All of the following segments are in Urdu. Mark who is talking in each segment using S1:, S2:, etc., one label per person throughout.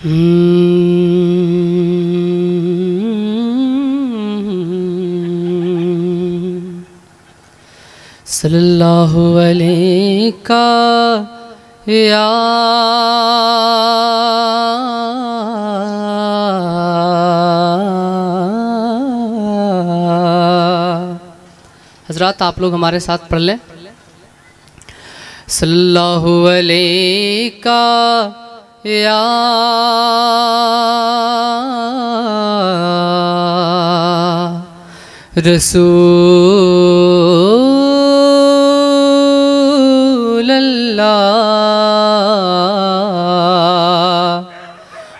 S1: صلی اللہ علیہ یا حضرات آپ لوگ ہمارے ساتھ پڑھ لیں صلی اللہ علیہ یا رسول اللہ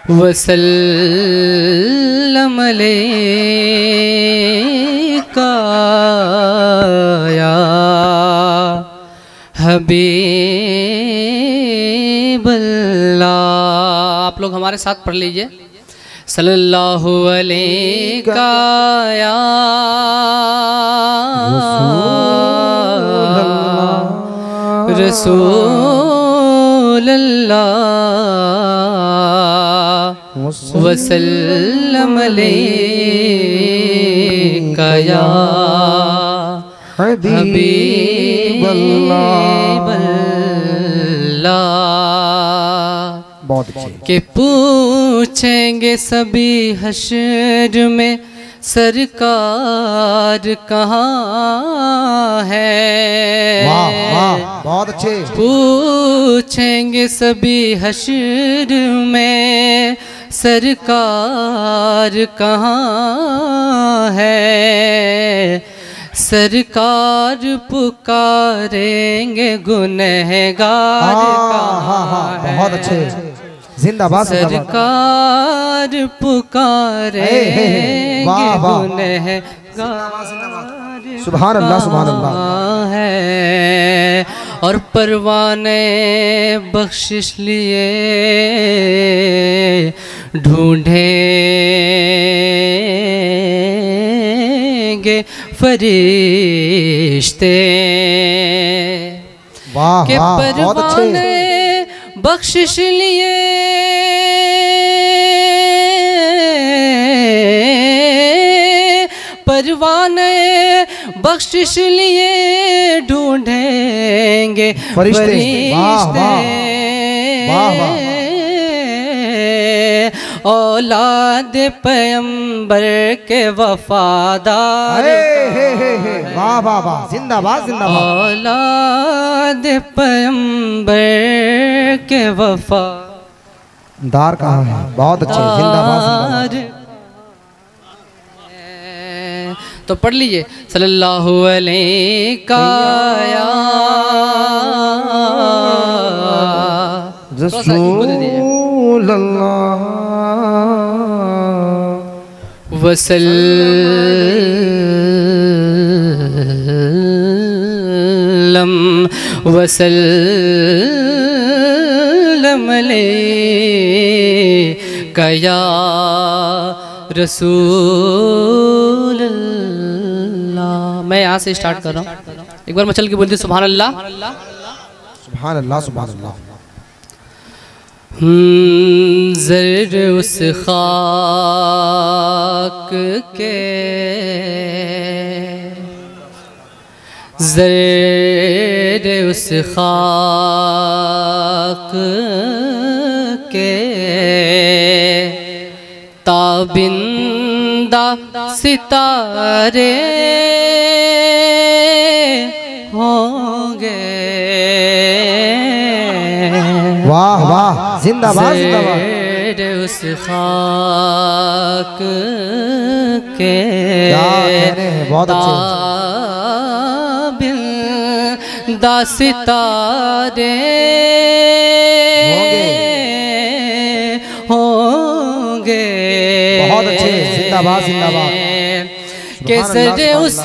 S1: وسلم علیکہ یا حبیب آپ لوگ ہمارے ساتھ پڑھ لیجیے۔ صلی اللہ علیہ یا رسول اللہ۔ وسلم علیہ یا حبیب اللہ۔
S2: بہت اچھے۔
S1: کہ پوچھیں گے سبھی حشر میں سرکار کہاں ہے؟
S2: واہ واہ بہت اچھے۔
S1: پوچھیں گے سبھی حشر میں سرکار کہاں ہے؟ سرکار پکاریں گے گنہگار
S2: ہاں ہاں
S1: کہاں
S2: ہاں
S1: ہے
S2: بہت اچھے۔ زندہ باد
S1: سرکار گے
S2: واہ، واہ۔ سبحان اللہ سبحان اللہ۔
S1: ہے۔ اور پروانے بخشش لیے ڈھونڈیں گے فرشتے کہ پروانے بخشش لیے پروانے بخشش لیے ڈھونڈیں گے
S2: فرشتے،۔
S1: اولاد پیمبر کے وفادار۔
S2: اے، ہے، ہے، ہے، واہ واہ واہ زندہ باد زندہ باد
S1: اولاد پیمبر کے وفا
S2: دار کہاں ہے؟ بہت اچھے زندہ باد
S1: تو پڑھ لیجیے۔ صلی اللہ علیہ یا
S2: رسول اللہ
S1: وسلم وسلم علیکہ یا رسول اللہ میں یہاں سے سٹارٹ کر رہا ہوں ایک بار مچل کے بولتی سبحان اللہ
S2: سبحان اللہ سبحان اللہ
S1: ہم، زر اس خاک کے زر تابندہ ستارے ہوں گے۔
S2: واہ واہ زندہ باد زندہ باد۔
S1: زیر اس خاک کے
S2: بہت اچھے۔
S1: تابندہ ستارے
S2: زندہ باد زندہ باد۔
S1: کہ
S2: سبحان
S1: اس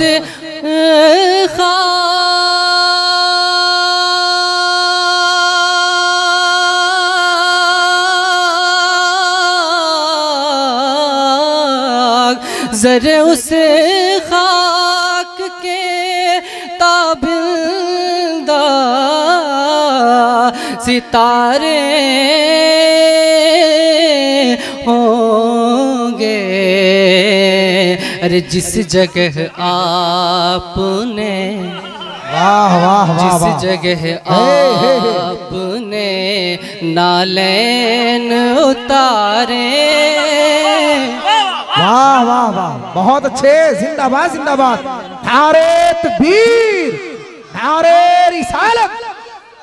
S1: خاک زر اس خاک کے تابندہ ستارے ہوں ارے جس جگہ آپ نے
S2: واہ واہ واہ
S1: جس جگہ آپ نے نالین اتارے۔
S2: واہ واہ واہ۔ بہت اچھے۔ زندہ باد زندہ باد۔ نعرے تکبیر نعرے رسالت۔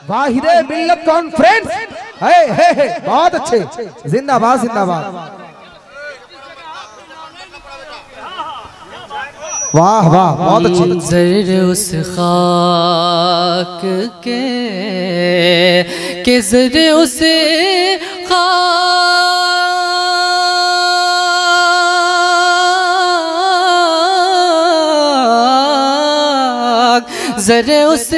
S2: واحد ملت کانفرنس بہت اچھے۔ زندہ باد زندہ باد۔ واہ واہ بہت اچھے
S1: منظر اس خاک کے کہ زر اس خاک؟ زر اس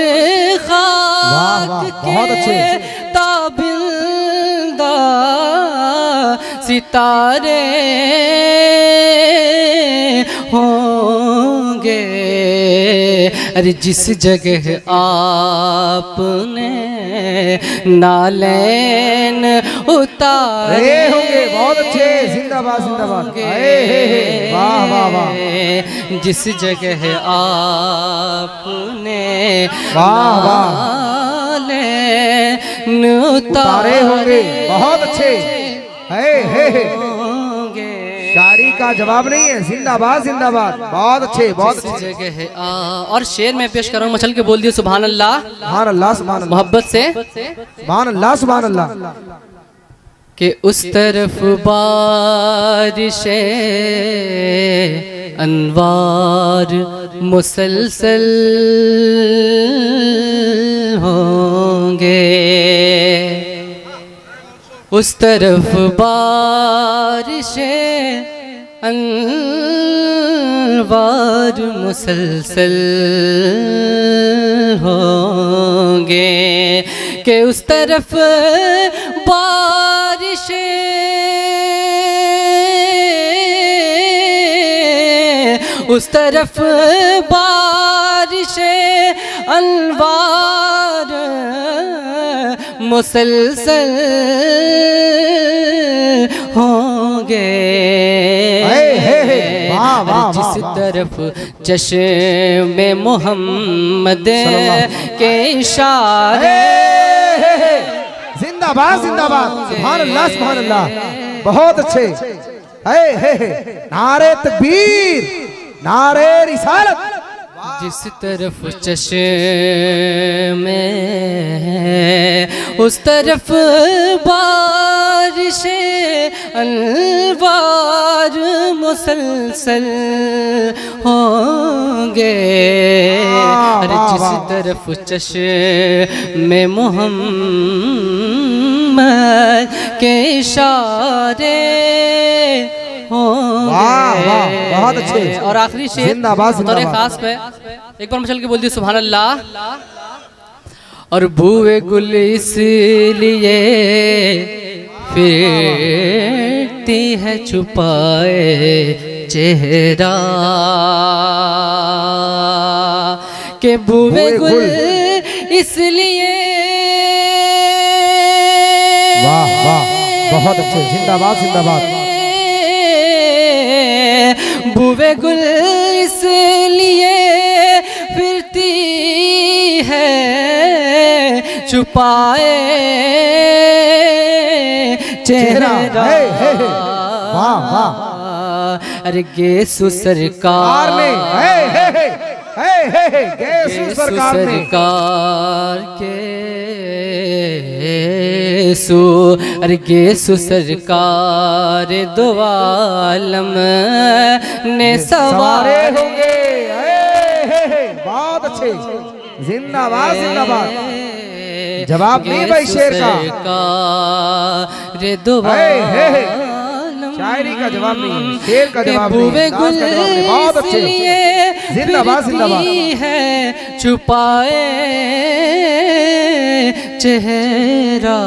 S1: خاک۔ کے تابندہ ستارے۔ گے ارے جس جگہ آپ نے نالین اتارے
S2: ہوں گے بہت اچھے زندہ باد زندہ باد۔ واہ واہ واہ۔
S1: جس جگہ آپ نے
S2: واہ، واہ۔
S1: نالین
S2: اتارے ہوں گے بہت اچھے۔ ہے ہے ہے۔ کا جواب نہیں ہے زندہ باد زندہ باد۔ بہت اچھے بہت اچھے۔
S1: جگہ ہے۔ اور شعر میں پیش کروں مچل کے بول دیے سبحان اللہ
S2: سبحان اللہ سبحان اللہ
S1: محبت سے۔
S2: سبحان اللہ سبحان اللہ
S1: کہ اس طرف بارش انوار مسلسل ہوں گے۔ اس طرف بارش انوار مسلسل ہوں گے کہ اس طرف بارش اس طرف بارش انوار مسلسل ہوں گے جس طرف چشم محمد
S2: صلی اللہ
S1: کے اشارے
S2: زندہ باد زندہ باد سبحان اللہ سبحان اللہ بہت اچھے نعرے تکبیر نعرے رسالت
S1: جس طرف چشم اس طرف بارش انوار مسلسل ہوں گے
S2: واہ،
S1: جس۔ طرف چشم محمد کے اشارے ہوں گے
S2: بہت اچھے۔
S1: اور آخری
S2: زندہ
S1: بطور۔ خاص پہ ایک بار مچل کے بول دی سبحان اللہ اور بوئے گل اس لیے پھرتی ہے چھپائے چہرہ کہ بوئے گل
S2: گل۔
S1: اس لیے
S2: واہ واہ بہت اچھے زندہ باد زندہ باد
S1: بوے گل اس لیے پھرتی ہے چھپائے چہرہ۔
S2: واہ، واہ۔
S1: ارے گیسو سرکار
S2: نے گیسو سرکار
S1: کے سو۔ ارے گیسو سرکار دو عالم نے
S2: سوارے ہوں گے۔ بہت اچھے زندہ باد زندہ باد۔ جواب نہیں بھائی شعر کا؟
S1: عالم
S2: شاعری کا جواب نہیں شعر کا جواب نہیں کا بہت اچھے زندہ باد زندہ باد۔
S1: ہے چھپائے چہرہ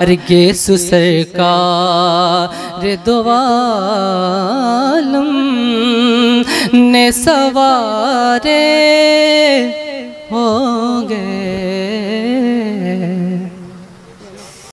S1: ارگے سرکار دو عالم نے سوارے 허게